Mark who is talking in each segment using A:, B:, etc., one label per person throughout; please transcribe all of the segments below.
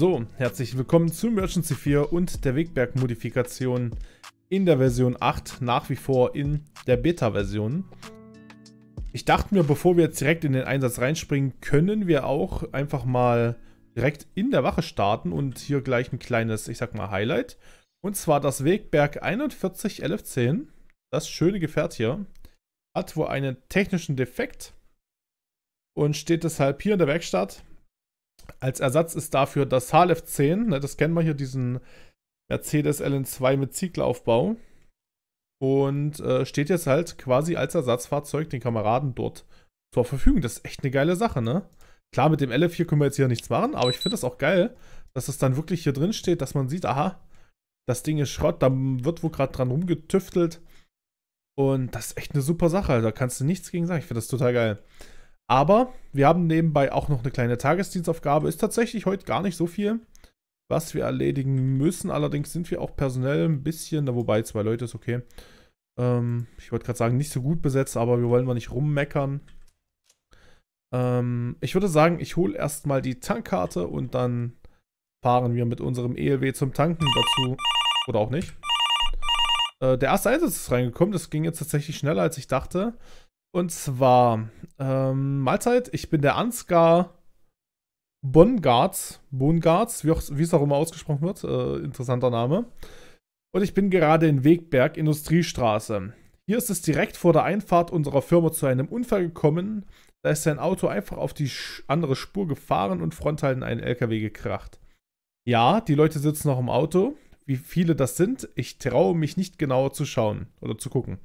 A: So, herzlich willkommen zu Emergency 4 und der Wegberg-Modifikation in der Version 8, nach wie vor in der Beta-Version. Ich dachte mir, bevor wir jetzt direkt in den Einsatz reinspringen, können wir auch einfach mal direkt in der Wache starten und hier gleich ein kleines, ich sag mal, Highlight. Und zwar das Wegberg 411110, das schöne Gefährt hier, hat wohl einen technischen Defekt und steht deshalb hier in der Werkstatt als Ersatz ist dafür das HLF 10, ne, das kennen wir hier, diesen Mercedes LN2 mit Ziegelaufbau. Und äh, steht jetzt halt quasi als Ersatzfahrzeug den Kameraden dort zur Verfügung. Das ist echt eine geile Sache, ne? Klar, mit dem LF4 können wir jetzt hier nichts machen, aber ich finde das auch geil, dass es dann wirklich hier drin steht, dass man sieht, aha, das Ding ist Schrott, da wird wo gerade dran rumgetüftelt. Und das ist echt eine super Sache, da kannst du nichts gegen sagen. Ich finde das total geil. Aber wir haben nebenbei auch noch eine kleine Tagesdienstaufgabe. Ist tatsächlich heute gar nicht so viel, was wir erledigen müssen. Allerdings sind wir auch personell ein bisschen, wobei zwei Leute ist okay. Ähm, ich wollte gerade sagen, nicht so gut besetzt, aber wir wollen mal nicht rummeckern. Ähm, ich würde sagen, ich hole erstmal die Tankkarte und dann fahren wir mit unserem ELW zum Tanken dazu. Oder auch nicht. Äh, der erste Einsatz ist reingekommen. Das ging jetzt tatsächlich schneller, als ich dachte. Und zwar, ähm, Mahlzeit, ich bin der Ansgar Bongards, Bongards, wie, wie es auch immer ausgesprochen wird, äh, interessanter Name. Und ich bin gerade in Wegberg, Industriestraße. Hier ist es direkt vor der Einfahrt unserer Firma zu einem Unfall gekommen. Da ist sein Auto einfach auf die andere Spur gefahren und frontal in einen LKW gekracht. Ja, die Leute sitzen noch im Auto. Wie viele das sind, ich traue mich nicht genauer zu schauen oder zu gucken.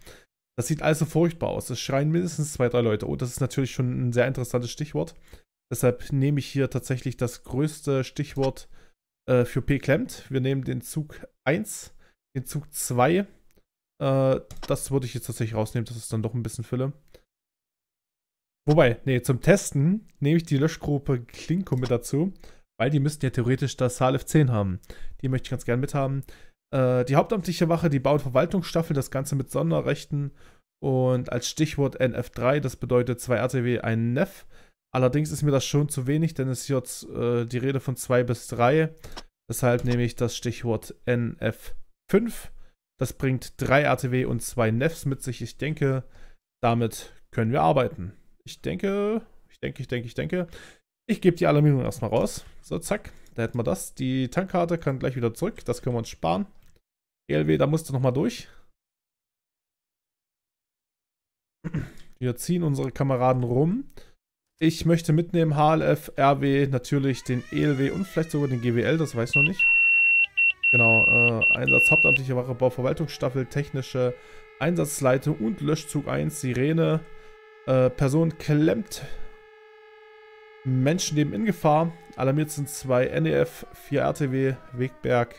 A: Das sieht also furchtbar aus. Es schreien mindestens zwei, drei Leute. Oh, das ist natürlich schon ein sehr interessantes Stichwort. Deshalb nehme ich hier tatsächlich das größte Stichwort äh, für P klemmt. Wir nehmen den Zug 1, den Zug 2. Äh, das würde ich jetzt tatsächlich rausnehmen. Das ist dann doch ein bisschen Fülle. Wobei, nee, zum Testen nehme ich die Löschgruppe Klinko mit dazu, weil die müssten ja theoretisch das HLF 10 haben. Die möchte ich ganz gern mithaben. Äh, die hauptamtliche Wache, die baut Verwaltungsstaffel, das Ganze mit Sonderrechten und als Stichwort NF3, das bedeutet zwei RTW, ein NEF. Allerdings ist mir das schon zu wenig, denn es ist jetzt äh, die Rede von 2 bis 3. Deshalb nehme ich das Stichwort NF5. Das bringt drei RTW und zwei NEFs mit sich. Ich denke, damit können wir arbeiten. Ich denke, ich denke, ich denke, ich denke. Ich gebe die Alarmierung erstmal raus. So, zack. Da hätten wir das. Die Tankkarte kann gleich wieder zurück. Das können wir uns sparen. ELW, da musst du nochmal durch. Wir ziehen unsere Kameraden rum. Ich möchte mitnehmen HLF, RW, natürlich den ELW und vielleicht sogar den GWL, das weiß ich noch nicht. Genau, äh, Einsatz Hauptamtliche Wache, Bauverwaltungsstaffel, technische Einsatzleitung und Löschzug 1, Sirene. Äh, Person klemmt. Menschen leben in Gefahr. Alarmiert sind zwei NEF, 4 RTW, Wegberg,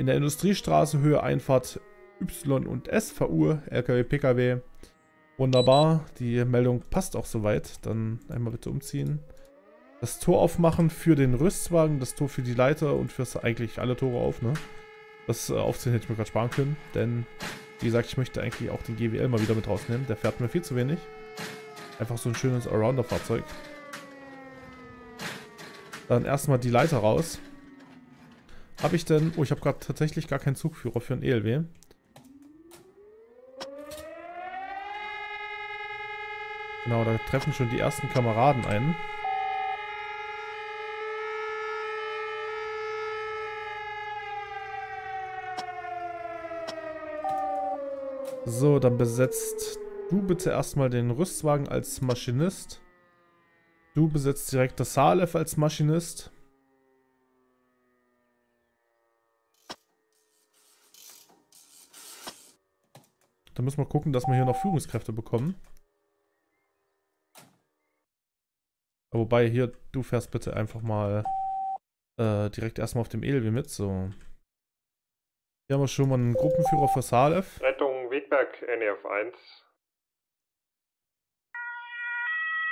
A: in der Industriestraße Höhe Einfahrt Y und S, VU, LKW, PKW. Wunderbar, die Meldung passt auch soweit. Dann einmal bitte umziehen. Das Tor aufmachen für den Rüstwagen, das Tor für die Leiter und für eigentlich alle Tore auf, ne? Das äh, Aufziehen hätte ich mir gerade sparen können, denn wie gesagt, ich möchte eigentlich auch den GWL mal wieder mit rausnehmen. Der fährt mir viel zu wenig. Einfach so ein schönes Allrounder-Fahrzeug. Dann erstmal die Leiter raus. Habe ich denn... Oh, ich habe gerade tatsächlich gar keinen Zugführer für ein ELW. Genau, da treffen schon die ersten Kameraden ein. So, dann besetzt du bitte erstmal den Rüstwagen als Maschinist. Du besetzt direkt das HLF als Maschinist. Dann müssen wir gucken, dass wir hier noch Führungskräfte bekommen. Wobei hier, du fährst bitte einfach mal äh, direkt erstmal auf dem ELW mit. So. Hier haben wir schon mal einen Gruppenführer für Salef.
B: Rettung Wegberg NEF 1.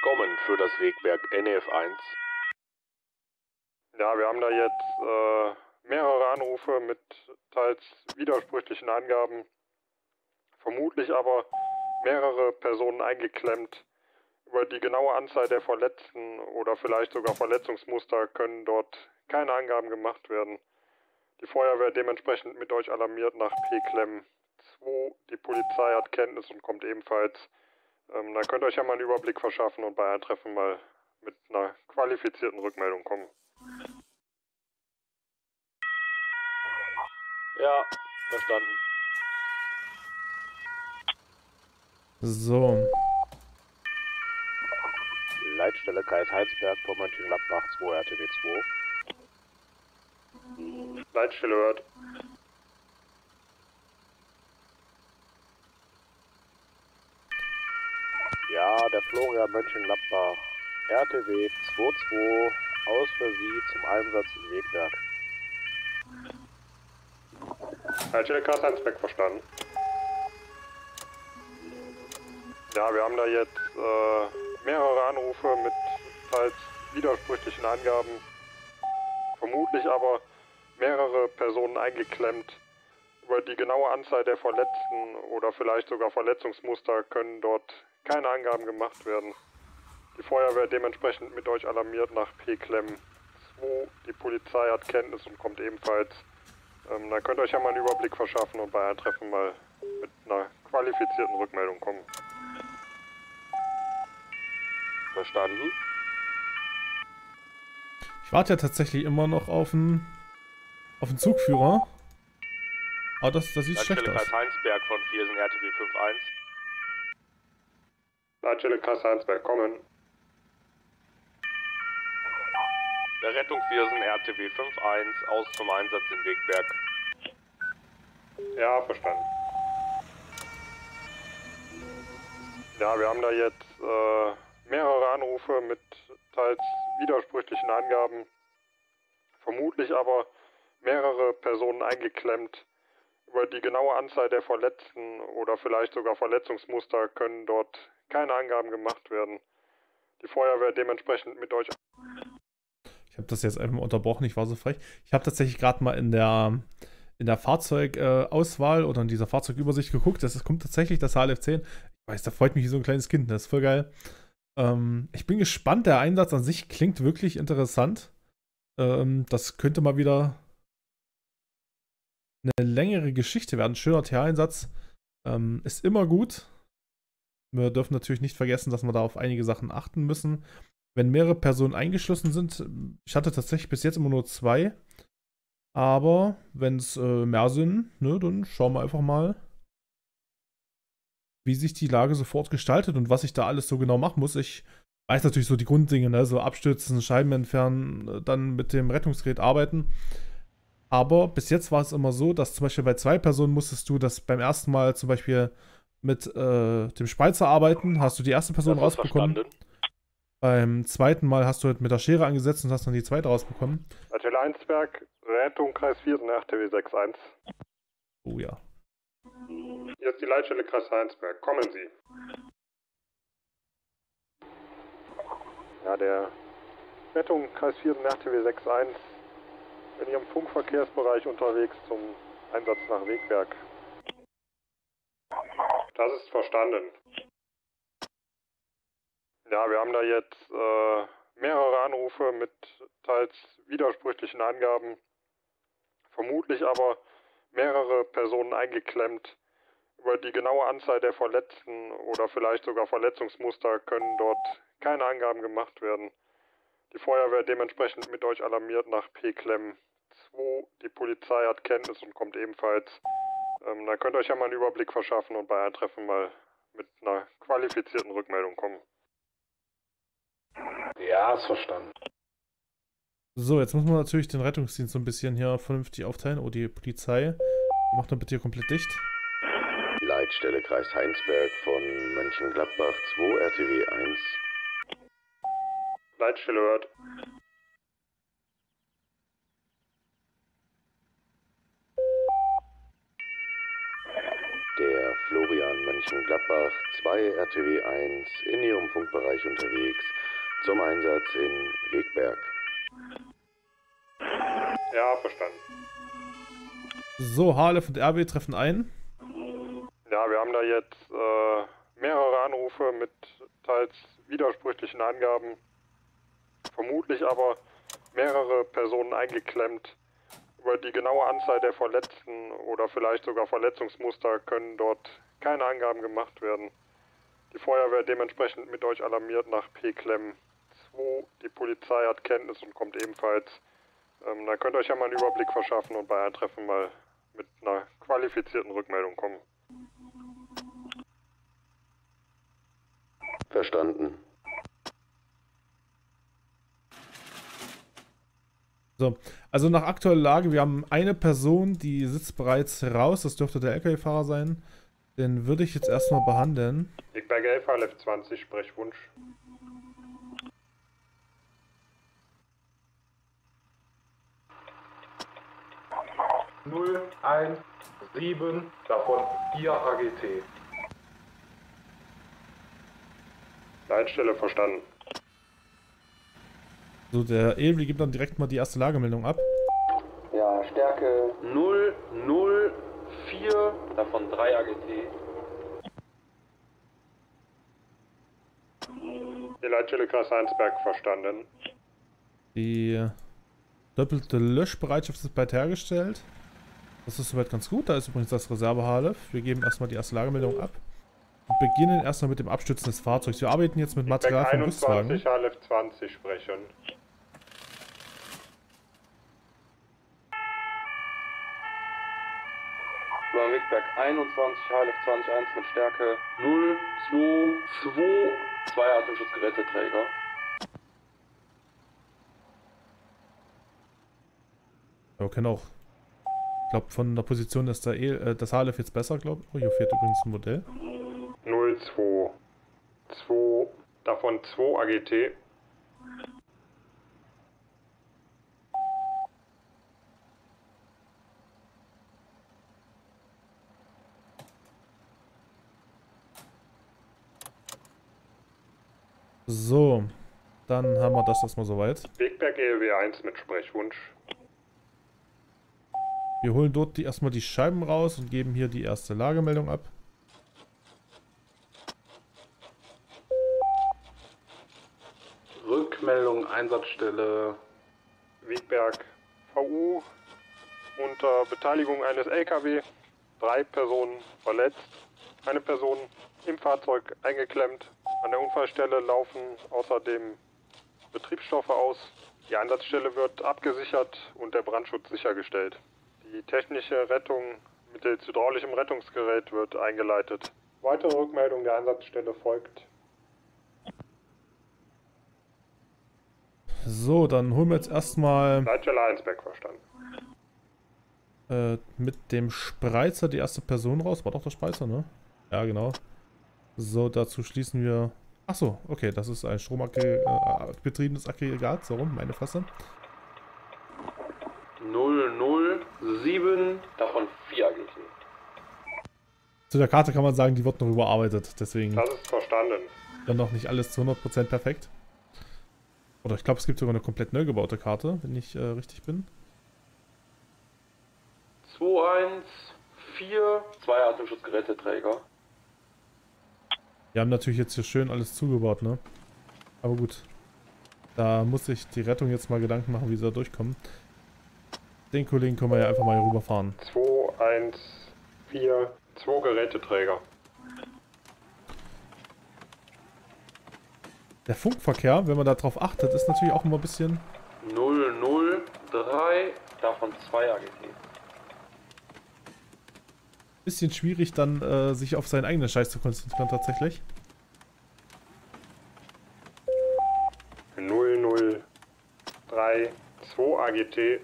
B: Kommen für das Wegberg NEF 1. Ja, wir haben da jetzt äh, mehrere Anrufe mit teils widersprüchlichen Angaben vermutlich aber mehrere Personen eingeklemmt Über die genaue Anzahl der Verletzten oder vielleicht sogar Verletzungsmuster können dort keine Angaben gemacht werden. Die Feuerwehr dementsprechend mit euch alarmiert nach P-Klemm 2. Die Polizei hat Kenntnis und kommt ebenfalls. Ähm, dann könnt ihr euch ja mal einen Überblick verschaffen und bei Eintreffen mal mit einer qualifizierten Rückmeldung kommen.
C: Ja, verstanden.
A: So.
C: Leitstelle Kreis Heinsberg vor Mönchengladbach 2 RTW 2.
B: Leitstelle hört.
C: Ja, der Florian Mönchengladbach RTW 22 aus für Sie zum Einsatz in Wegberg.
B: Leitstelle Kreis Heinsberg verstanden. Ja, wir haben da jetzt äh, mehrere Anrufe mit teils widersprüchlichen Angaben. Vermutlich aber mehrere Personen eingeklemmt. Über die genaue Anzahl der Verletzten oder vielleicht sogar Verletzungsmuster können dort keine Angaben gemacht werden. Die Feuerwehr dementsprechend mit euch alarmiert nach P-Klemm 2. Die Polizei hat Kenntnis und kommt ebenfalls. Ähm, dann könnt ihr euch ja mal einen Überblick verschaffen und bei Eintreffen mal mit einer qualifizierten Rückmeldung kommen.
C: Verstanden?
A: Ich warte ja tatsächlich immer noch auf einen, auf einen Zugführer. Aber das, das sieht schlecht
C: Leitstelle
A: aus.
C: Heinsberg von Viersen RTW 51.
B: Leitstelle Kreis Heinsberg, kommen.
C: Der Rettung Viersen RTW 51 aus zum Einsatz in Wegberg.
B: Ja, verstanden. Ja, wir haben da jetzt äh, mehrere Anrufe mit teils widersprüchlichen Angaben. Vermutlich aber mehrere Personen eingeklemmt. Über die genaue Anzahl der Verletzten oder vielleicht sogar Verletzungsmuster können dort keine Angaben gemacht werden. Die Feuerwehr dementsprechend mit euch
A: Ich habe das jetzt einfach mal unterbrochen, ich war so frech. Ich habe tatsächlich gerade mal in der, in der Fahrzeugauswahl äh, oder in dieser Fahrzeugübersicht geguckt. Ist, kommt tatsächlich das HLF10. Ich weiß, da freut mich wie so ein kleines Kind. Das ist voll geil. Ähm, ich bin gespannt. Der Einsatz an sich klingt wirklich interessant. Ähm, das könnte mal wieder eine längere Geschichte werden. Schöner TA-Einsatz. Ähm, ist immer gut. Wir dürfen natürlich nicht vergessen, dass wir da auf einige Sachen achten müssen. Wenn mehrere Personen eingeschlossen sind, ich hatte tatsächlich bis jetzt immer nur zwei. Aber wenn es äh, mehr sind, ne, dann schauen wir einfach mal, wie sich die Lage sofort gestaltet und was ich da alles so genau machen muss. Ich weiß natürlich so die Grunddinge, ne, so abstürzen, Scheiben entfernen, äh, dann mit dem Rettungsgerät arbeiten. Aber bis jetzt war es immer so, dass zum Beispiel bei zwei Personen musstest du das beim ersten Mal zum Beispiel mit äh, dem Spreizer arbeiten, hast du die erste Person rausbekommen.
C: verstanden.
A: Beim zweiten Mal hast du halt mit der Schere angesetzt und hast dann die zweite rausbekommen.
B: Leitstelle Heinsberg, Rettung Kreis Viersen RTW 61.
A: Oh ja.
B: Hier ist die Leitstelle Kreis Heinsberg. Kommen Sie. Ja, der Rettung Kreis Viersen RTW 61 in Ihrem Funkverkehrsbereich unterwegs zum Einsatz nach Wegberg. Das ist verstanden. Ja, wir haben da jetzt äh, mehrere Anrufe mit teils widersprüchlichen Angaben. Vermutlich aber mehrere Personen eingeklemmt. Über die genaue Anzahl der Verletzten oder vielleicht sogar Verletzungsmuster können dort keine Angaben gemacht werden. Die Feuerwehr dementsprechend mit euch alarmiert nach P-Klemm 2. Die Polizei hat Kenntnis und kommt ebenfalls. Ähm, dann könnt ihr euch ja mal einen Überblick verschaffen und bei Eintreffen mal mit einer qualifizierten Rückmeldung kommen.
C: Ja, ist verstanden.
A: So, jetzt muss man natürlich den Rettungsdienst so ein bisschen hier vernünftig aufteilen. Oh, die Polizei. Macht dann bitte hier komplett dicht.
C: Leitstelle Kreis Heinsberg von Mönchengladbach 2 RTW 1.
B: Leitstelle hört.
C: Der Florian Mönchengladbach 2 RTW 1 in ihrem Funkbereich unterwegs zum Einsatz in Wegberg.
B: Ja, verstanden.
A: So, HLF und RB treffen ein.
B: Ja, wir haben da jetzt äh, mehrere Anrufe mit teils widersprüchlichen Angaben. Vermutlich aber mehrere Personen eingeklemmt. Über die genaue Anzahl der Verletzten oder vielleicht sogar Verletzungsmuster können dort keine Angaben gemacht werden. Die Feuerwehr dementsprechend mit euch alarmiert nach P-Klemm 2. Die Polizei hat Kenntnis und kommt ebenfalls. Ähm, da könnt ihr euch ja mal einen Überblick verschaffen und bei Eintreffen mal mit einer qualifizierten Rückmeldung kommen.
C: Verstanden.
A: So, also nach aktueller Lage, wir haben eine Person, die sitzt bereits raus, das dürfte der LKW-Fahrer sein. Den würde ich jetzt erstmal behandeln.
B: Ich bei Gelb Left 20, Sprechwunsch.
D: Null, eins, sieben, davon vier AGT.
B: Leitstelle verstanden.
A: So, der Elvi gibt dann direkt mal die erste Lagemeldung ab.
D: Ja, Stärke 0, 0, 4, davon 3 AGT.
B: Die Leitstelle Kreis Heinsberg verstanden.
A: Die doppelte Löschbereitschaft ist bald hergestellt. Das ist soweit ganz gut. Da ist übrigens das Reserve-HLF. Wir geben erstmal die erste Lagemeldung ab. Und beginnen erstmal mit dem Abstützen des Fahrzeugs. Wir arbeiten jetzt mit Material vom Rüstwagen.
B: 21 HLF 20 sprechen.
D: Florian Wegberg 21, HLF 21 mit Stärke 0, 2, 2, zwei Atemschutzgeräteträger.
A: Ja, wir können auch. Ich glaube, von der Position ist der e äh, das HLF jetzt besser, glaube ich. Oh, hier fährt übrigens ein Modell.
B: 02. 2, davon 2 AGT.
A: So, dann haben wir das erstmal soweit.
B: Wegberg ELW 1 mit Sprechwunsch.
A: Wir holen dort die, erstmal die Scheiben raus und geben hier die erste Lagemeldung ab.
D: Rückmeldung Einsatzstelle.
B: Wegberg VU unter Beteiligung eines LKW. Drei Personen verletzt. Eine Person im Fahrzeug eingeklemmt. An der Unfallstelle laufen außerdem Betriebsstoffe aus. Die Einsatzstelle wird abgesichert und der Brandschutz sichergestellt. Die technische Rettung mittels hydraulischem Rettungsgerät wird eingeleitet. Weitere Rückmeldung der Einsatzstelle folgt.
A: So, dann holen wir jetzt erstmal
B: Leitstelle Heinsberg verstanden.
A: äh, mit dem Spreizer die erste Person raus. War doch der Spreizer, ne? Ja, genau. So, dazu schließen wir... Achso, okay, das ist ein strombetriebenes äh, Aggregat. So rum, meine Fresse.
D: 0, 0, 7, davon 4 AGT.
A: Zu der Karte kann man sagen, die wird noch überarbeitet. Deswegen
B: Das ist verstanden.
A: dann noch nicht alles zu 100% perfekt. Oder ich glaube, es gibt sogar eine komplett neu gebaute Karte, wenn ich äh, richtig bin.
D: 2, 1, 4, zwei Atemschutzgeräteträger.
A: Wir haben natürlich jetzt hier schön alles zugebaut, ne? Aber gut. Da muss sich die Rettung jetzt mal Gedanken machen, wie sie da durchkommen. Den Kollegen können wir ja einfach mal hier rüberfahren.
B: 2, 1, 4, 2 Geräteträger.
A: Der Funkverkehr, wenn man darauf achtet, ist natürlich auch immer ein bisschen...
D: 0, 0, 3, davon 2 AGT.
A: bisschen schwierig, dann äh, sich auf seinen eigenen Scheiß zu konzentrieren tatsächlich.
B: 0, 0, 3, 2 AGT.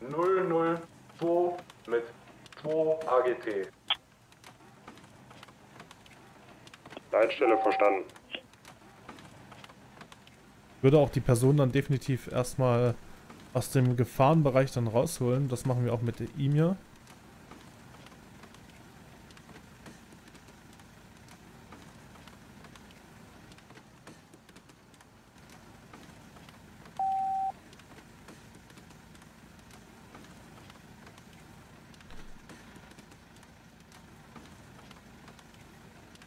D: Null null zwei mit 2 AGT.
B: Leitstelle verstanden.
A: Würde auch die Person dann definitiv erstmal aus dem Gefahrenbereich dann rausholen. Das machen wir auch mit ihm hier.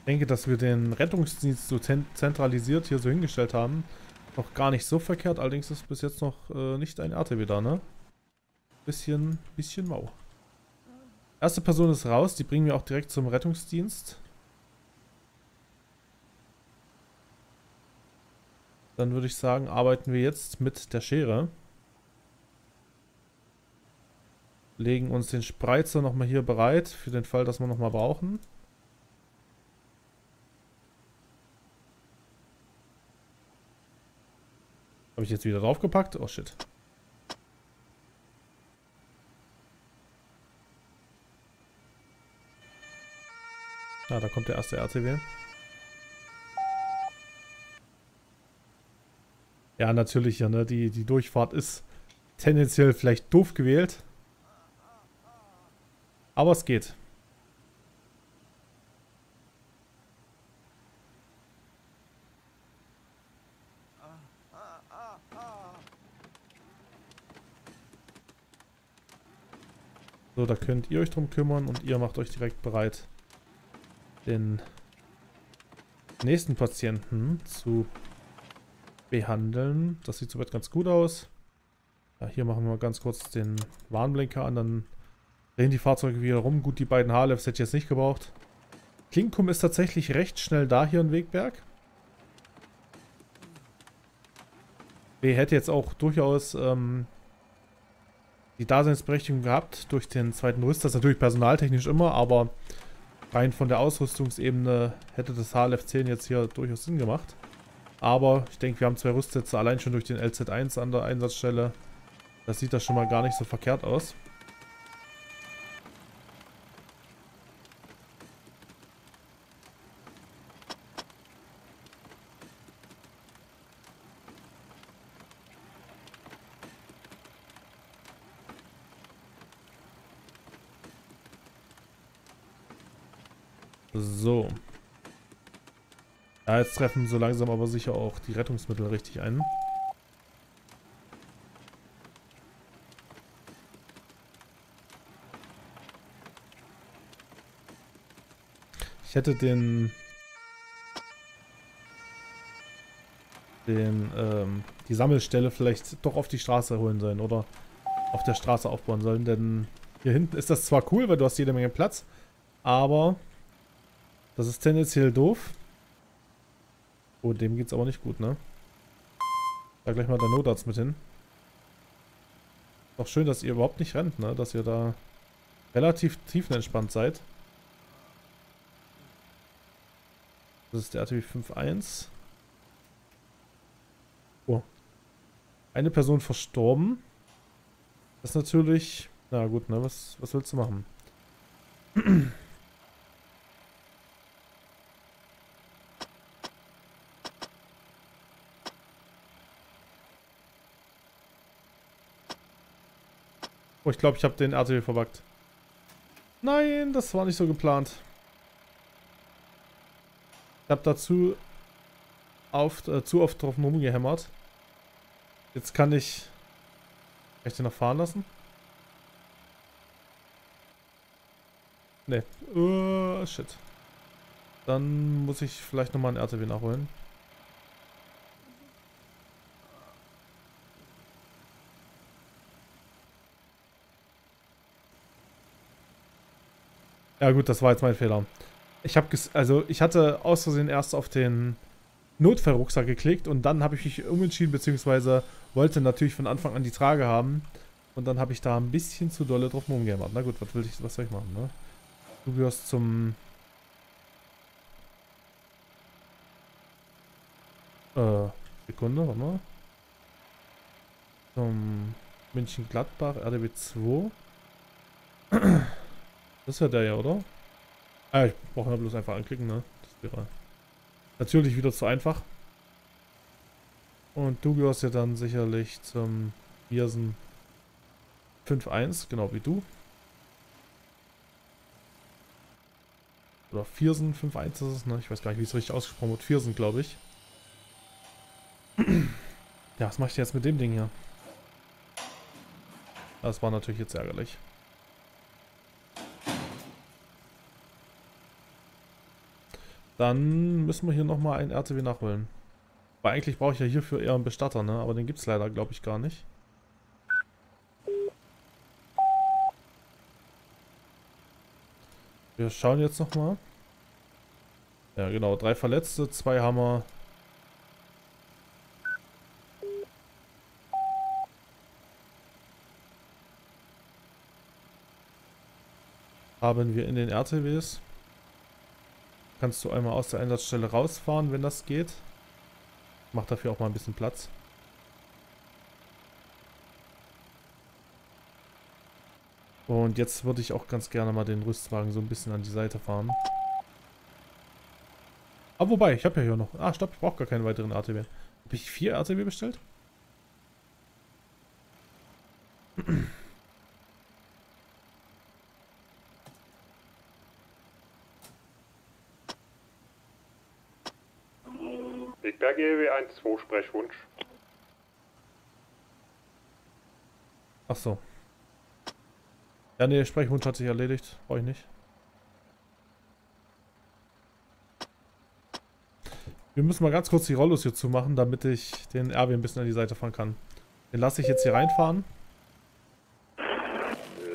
A: Denke, dass wir den Rettungsdienst so zentralisiert hier so hingestellt haben, noch gar nicht so verkehrt. Allerdings ist bis jetzt noch äh, nicht ein RTW da, ne? Bisschen, bisschen mau. Erste Person ist raus, die bringen wir auch direkt zum Rettungsdienst. Dann würde ich sagen, arbeiten wir jetzt mit der Schere. Legen uns den Spreizer nochmal hier bereit, für den Fall, dass wir nochmal brauchen. Habe ich jetzt wieder draufgepackt? Oh shit. Ah, da kommt der erste RTW. Ja, natürlich, ja, ne? Die, die Durchfahrt ist tendenziell vielleicht doof gewählt. Aber es geht. So, da könnt ihr euch drum kümmern und ihr macht euch direkt bereit, den nächsten Patienten zu behandeln. Das sieht soweit ganz gut aus. Ja, hier machen wir ganz kurz den Warnblinker an, dann drehen die Fahrzeuge wieder rum. Gut, die beiden Harlefs hätte ich jetzt nicht gebraucht. Klinkum ist tatsächlich recht schnell da hier in Wegberg. B hätte jetzt auch durchaus ähm, die Daseinsberechtigung gehabt durch den zweiten Rüster. Das ist natürlich personaltechnisch immer, aber rein von der Ausrüstungsebene hätte das HLF 10 jetzt hier durchaus Sinn gemacht. Aber ich denke, wir haben zwei Rüstsätze allein schon durch den LZ1 an der Einsatzstelle. Das sieht das schon mal gar nicht so verkehrt aus. So. Ja, jetzt treffen so langsam aber sicher auch die Rettungsmittel richtig ein. Ich hätte den... den, ähm, die Sammelstelle vielleicht doch auf die Straße holen sollen oder auf der Straße aufbauen sollen, denn hier hinten ist das zwar cool, weil du hast jede Menge Platz, aber das ist tendenziell doof. Oh, dem geht's aber nicht gut, ne? Da gleich mal der Notarzt mit hin. Doch schön, dass ihr überhaupt nicht rennt, ne? Dass ihr da relativ tiefenentspannt seid. Das ist der RTW 5.1. Oh. Eine Person verstorben. Das ist natürlich... Na gut, ne? Was, was willst du machen? Oh, ich glaube, ich habe den RTW verbuggt. Nein, das war nicht so geplant. Ich habe dazu oft, äh, zu oft drauf rumgehämmert. Jetzt kann ich... Kann ich den noch fahren lassen? Ne. Uh, shit. Dann muss ich vielleicht nochmal einen RTW nachholen. Ja gut, das war jetzt mein Fehler. Ich habe also ich hatte aus Versehen erst auf den Notfallrucksack geklickt und dann habe ich mich umentschieden, beziehungsweise wollte natürlich von Anfang an die Trage haben. Und dann habe ich da ein bisschen zu dolle drauf rumgehämmert. Na gut, was will ich, was soll ich machen, ne? Du gehörst zum... Äh, Sekunde, warte mal. Zum München-Gladbach, RDB 2. Das ist ja der ja, oder? Ah, ich brauche ja bloß einfach anklicken, ne? Das wäre natürlich wieder zu einfach. Und du gehörst ja dann sicherlich zum Viersen 5.1, genau wie du. Oder Viersen 5.1 ist es, ne? Ich weiß gar nicht, wie es richtig ausgesprochen wird. Viersen, glaube ich. ja, was mache ich jetzt mit dem Ding hier? Das war natürlich jetzt ärgerlich. Dann müssen wir hier nochmal einen RTW nachholen. Weil eigentlich brauche ich ja hierfür eher einen Bestatter, ne? Aber den gibt es leider, glaube ich, gar nicht. Wir schauen jetzt nochmal. Ja, genau. Drei Verletzte, zwei Hammer. Haben wir in den RTWs. Kannst du einmal aus der Einsatzstelle rausfahren, wenn das geht. Mach dafür auch mal ein bisschen Platz. Und jetzt würde ich auch ganz gerne mal den Rüstwagen so ein bisschen an die Seite fahren. Ah, wobei, ich habe ja hier noch... Ah, stopp, ich brauche gar keinen weiteren RTW. Habe ich vier RTW bestellt?
B: Wegberg EW 1-2 Sprechwunsch.
A: Ach so. Ja, nee, Sprechwunsch hat sich erledigt. Brauche ich nicht. Wir müssen mal ganz kurz die Rollos hier zumachen, damit ich den RW ein bisschen an die Seite fahren kann. Den lasse ich jetzt hier reinfahren.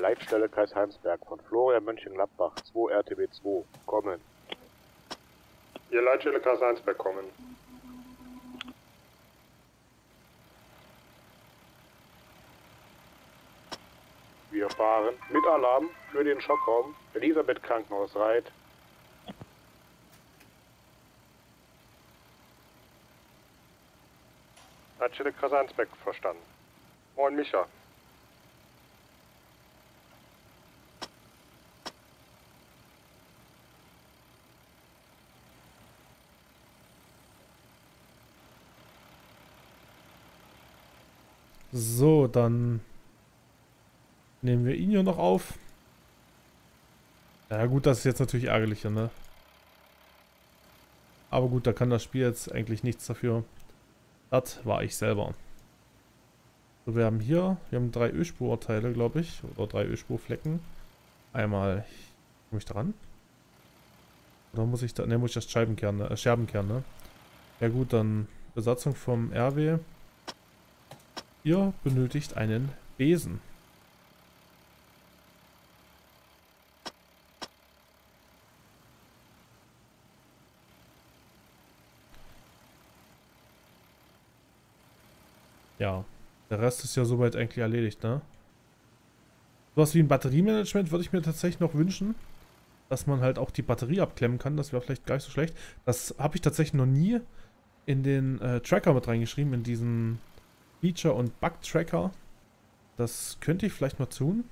E: Leitstelle Kreis Heinsberg von Florian Mönchengladbach 2 RTB 2. Kommen.
B: Ihr Leitstelle Kreis Heinsberg kommen.
E: Wir fahren mit Alarm für den Schockraum Elisabeth Krankenhaus Reit.
B: Leitstelle Kreis Heinsberg verstanden. Moin Micha.
A: So, dann nehmen wir ihn hier noch auf. Ja gut, das ist jetzt natürlich ärgerlicher, ne? Aber gut, da kann das Spiel jetzt eigentlich nichts dafür. Das war ich selber. So, wir haben hier, wir haben drei Ölspurteile, glaube ich. Oder drei Ölspurflecken. Einmal, komme ich dran? Oder muss ich da, ne, muss ich das Scheibenkern, äh, Scherbenkern, ne? Ja gut, dann Besatzung vom RW. Ihr benötigt einen Besen. Ja, der Rest ist ja soweit eigentlich erledigt, ne? Sowas wie ein Batteriemanagement würde ich mir tatsächlich noch wünschen. Dass man halt auch die Batterie abklemmen kann. Das wäre vielleicht gar nicht so schlecht. Das habe ich tatsächlich noch nie in den äh, Tracker mit reingeschrieben. In diesen Feature- und Bug-Tracker. Das könnte ich vielleicht mal tun.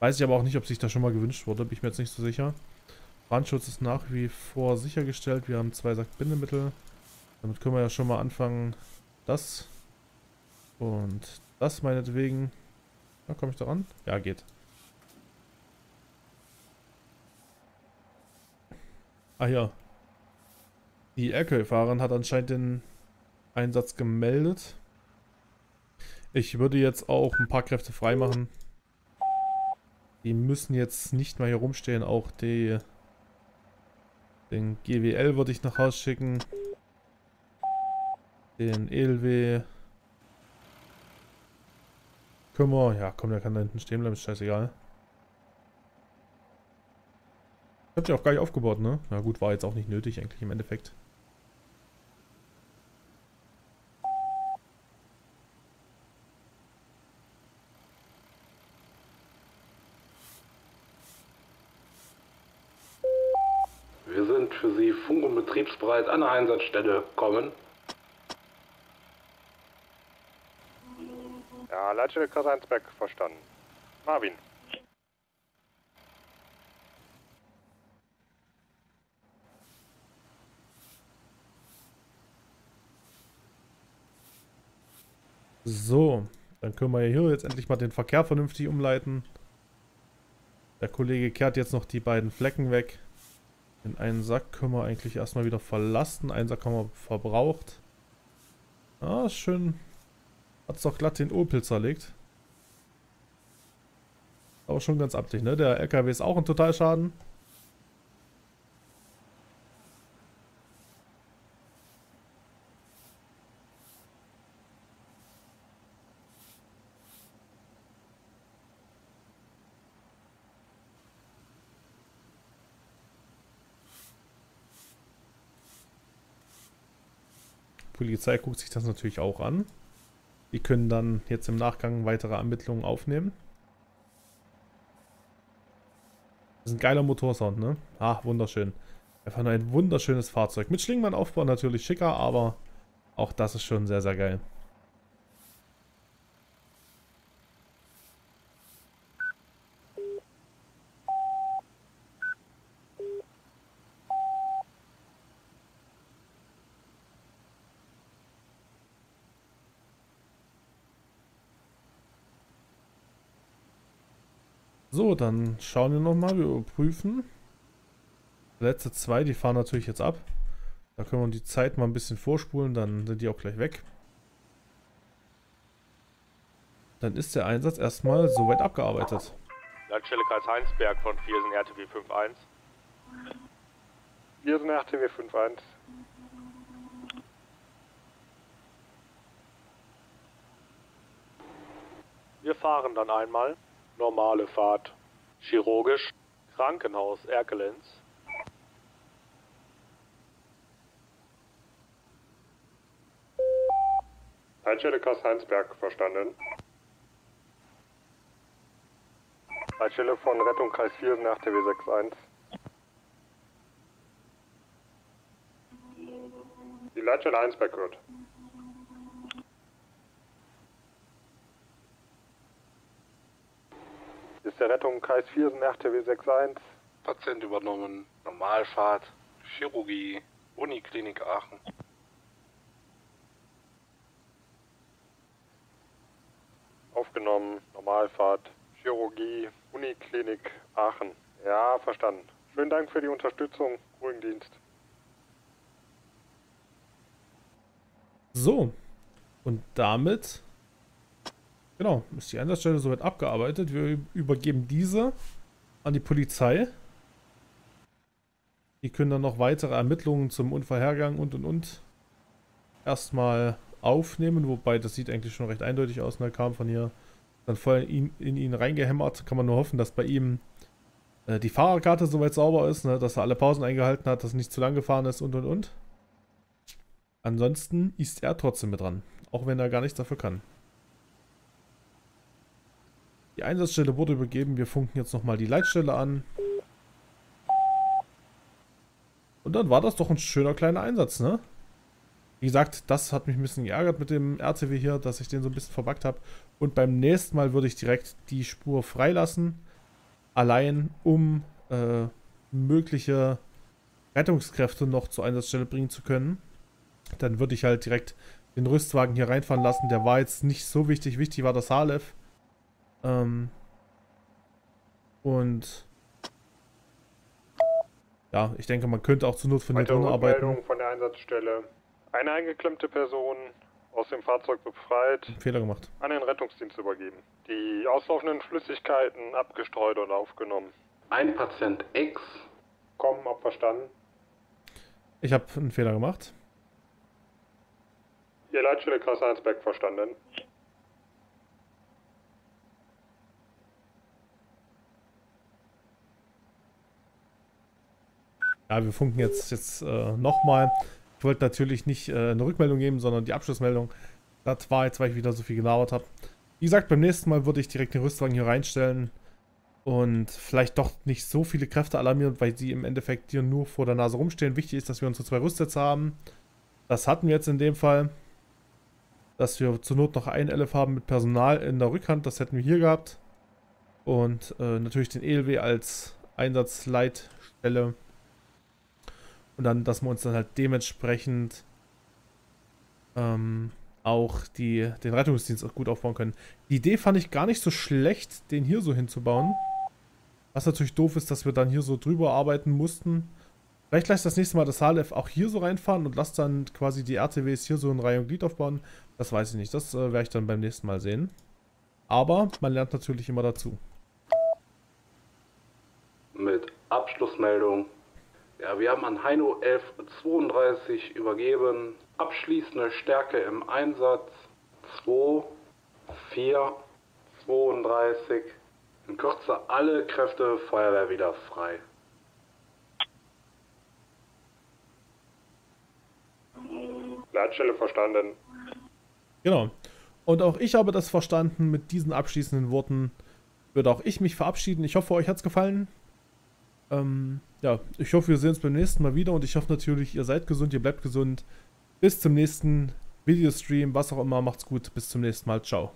A: Weiß ich aber auch nicht, ob sich das schon mal gewünscht wurde. Bin ich mir jetzt nicht so sicher. Brandschutz ist nach wie vor sichergestellt. Wir haben zwei Sack Bindemittel. Damit können wir ja schon mal anfangen, das und das meinetwegen. Da komme ich da ran? Ja, geht. Ah ja. Die LKW-Fahrerin hat anscheinend den Einsatz gemeldet. Ich würde jetzt auch ein paar Kräfte freimachen. Die müssen jetzt nicht mehr hier rumstehen. Auch die, den GWL würde ich nach Haus schicken. Den ELW können. Ja, komm, der kann da hinten stehen bleiben, ist scheißegal. Habt ihr auch gar nicht aufgebaut, ne? Na gut, war jetzt auch nicht nötig eigentlich im Endeffekt.
E: Wir sind für Sie funk- und betriebsbereit an der Einsatzstelle. Kommen.
B: Ja, Leitstelle Kreis Heinsberg verstanden. Marvin.
A: So, dann können wir hier jetzt endlich mal den Verkehr vernünftig umleiten. Der Kollege kehrt jetzt noch die beiden Flecken weg. Den einen Sack können wir eigentlich erstmal wieder verlassen. Einen Sack haben wir verbraucht. Ah, schön. Hat es doch glatt den Opel zerlegt. Aber schon ganz abtig, ne? Der LKW ist auch ein Totalschaden. Die Polizei guckt sich das natürlich auch an. Die können dann jetzt im Nachgang weitere Ermittlungen aufnehmen. Das ist ein geiler Motorsound, ne? Ah, wunderschön. Einfach nur ein wunderschönes Fahrzeug. Mit Schlingmann-Aufbau natürlich schicker, aber auch das ist schon sehr, sehr geil. So, dann schauen wir nochmal, wir überprüfen. Letzte zwei, die fahren natürlich jetzt ab. Da können wir die Zeit mal ein bisschen vorspulen, dann sind die auch gleich weg. Dann ist der Einsatz erstmal soweit abgearbeitet.
F: Leitstelle Kreis Heinsberg von Viersen RTW 51.
B: Wir sind RTW 51.
F: Wir fahren dann einmal. Normale Fahrt. Chirurgisch. Krankenhaus Erkelenz.
B: Leitstelle Kreis Heinsberg, verstanden. Leitstelle von Rettung Kreis 4 nach TW 61. Die Leitstelle Heinsberg hört. Der Rettung Kreis 4 nach TW 61.
F: Patient übernommen. Normalfahrt. Chirurgie. Uniklinik Aachen.
B: Aufgenommen, Normalfahrt, Chirurgie, Uniklinik Aachen. Ja, verstanden. Vielen Dank für die Unterstützung. Ruhigen Dienst.
A: So. Und damit, genau, ist die Einsatzstelle soweit abgearbeitet. Wir übergeben diese an die Polizei. Die können dann noch weitere Ermittlungen zum Unfallhergang und und und erstmal aufnehmen, wobei das sieht eigentlich schon recht eindeutig aus. Er kam von hier dann voll in, in ihn reingehämmert. Kann man nur hoffen, dass bei ihm äh, die Fahrerkarte soweit sauber ist, ne? dass er alle Pausen eingehalten hat, dass er nicht zu lang gefahren ist und und und. Ansonsten ist er trotzdem mit dran, auch wenn er gar nichts dafür kann. Die Einsatzstelle wurde übergeben. Wir funken jetzt nochmal die Leitstelle an. Und dann war das doch ein schöner kleiner Einsatz, ne? Wie gesagt, das hat mich ein bisschen geärgert mit dem RTW hier, dass ich den so ein bisschen verbuggt habe. Und beim nächsten Mal würde ich direkt die Spur freilassen. Allein, um äh, mögliche Rettungskräfte noch zur Einsatzstelle bringen zu können. Dann würde ich halt direkt den Rüstwagen hier reinfahren lassen. Der war jetzt nicht so wichtig. Wichtig war das Halef. Ähm und ja, ich denke, man könnte auch zur Not von der Drohne arbeiten.
B: Von der Einsatzstelle. Eine eingeklemmte Person aus dem Fahrzeug befreit,
A: Fehler gemacht.
B: an den Rettungsdienst übergeben. Die auslaufenden Flüssigkeiten abgestreut und aufgenommen.
D: Ein Patient X.
B: Kommen, ob verstanden.
A: Ich habe einen Fehler gemacht.
B: Ihr Leitstelle Kreis Heinsberg verstanden.
A: Ja, wir funken jetzt, jetzt äh, nochmal. Ich wollte natürlich nicht äh, eine Rückmeldung geben, sondern die Abschlussmeldung. Das war jetzt, weil ich wieder so viel gelabert habe. Wie gesagt, beim nächsten Mal würde ich direkt den Rüstwagen hier reinstellen und vielleicht doch nicht so viele Kräfte alarmieren, weil sie im Endeffekt hier nur vor der Nase rumstehen. Wichtig ist, dass wir unsere zwei Rüstsätze haben. Das hatten wir jetzt in dem Fall. Dass wir zur Not noch ein LF haben mit Personal in der Rückhand. Das hätten wir hier gehabt. Und äh, natürlich den ELW als Einsatzleitstelle. Und dann, dass wir uns dann halt dementsprechend ähm, auch die, den Rettungsdienst auch gut aufbauen können. Die Idee fand ich gar nicht so schlecht, den hier so hinzubauen. Was natürlich doof ist, dass wir dann hier so drüber arbeiten mussten. Vielleicht lasse ich das nächste Mal das HLF auch hier so reinfahren und lasse dann quasi die RTWs hier so in Reihe und Glied aufbauen. Das weiß ich nicht. Das äh, werde ich dann beim nächsten Mal sehen. Aber man lernt natürlich immer dazu.
D: mit Abschlussmeldung. Ja, wir haben an Heino 1132 übergeben. Abschließende Stärke im Einsatz 2, 4, 32. In Kürze alle Kräfte Feuerwehr wieder frei.
B: Leitstelle verstanden.
A: Genau. Und auch ich habe das verstanden. Mit diesen abschließenden Worten würde auch ich mich verabschieden. Ich hoffe, euch hat es gefallen. Ähm, ja, ich hoffe, wir sehen uns beim nächsten Mal wieder und ich hoffe natürlich, ihr seid gesund, ihr bleibt gesund. Bis zum nächsten Videostream, was auch immer. Macht's gut. Bis zum nächsten Mal. Ciao.